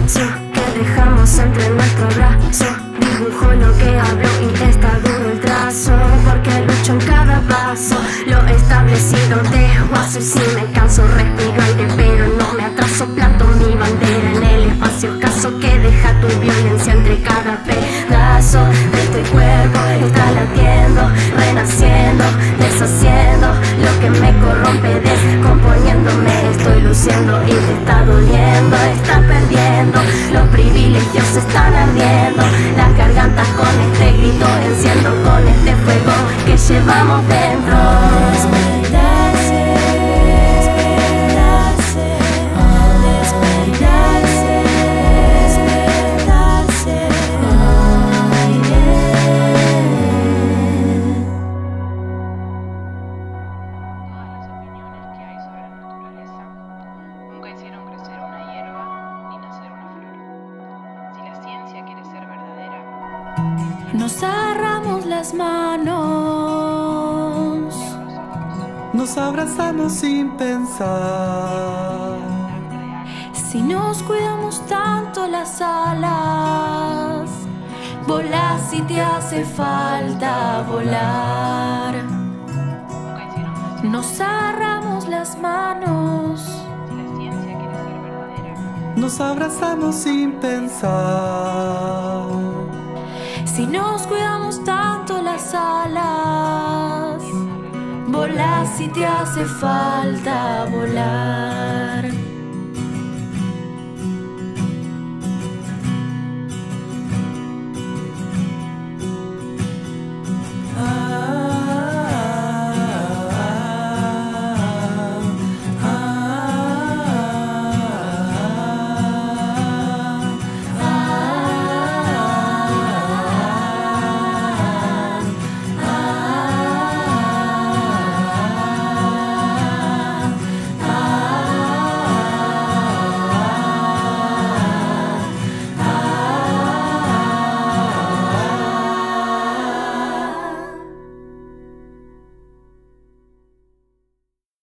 espacio que dejamos entre nuestro brazo. Dibujo lo que hablo y está duro el trazo. Porque lucho en cada paso. Lo establecido dejo así si me canso, respiro aire, pero no me atraso. Planto mi bandera en el espacio. Caso que deja tu violencia entre cada pedazo de este cuerpo. Está latiendo, renaciendo, Nos agarramos las manos, Nos abrazamos sin pensar. si nos cuidamos tanto las alas, volar si te hace falta volar. Nos agarramos las manos. Si la ciencia quiere ser verdadera, Nos abrazamos sin pensar. Si nos cuidamos tanto las alas, volar si te hace falta volar.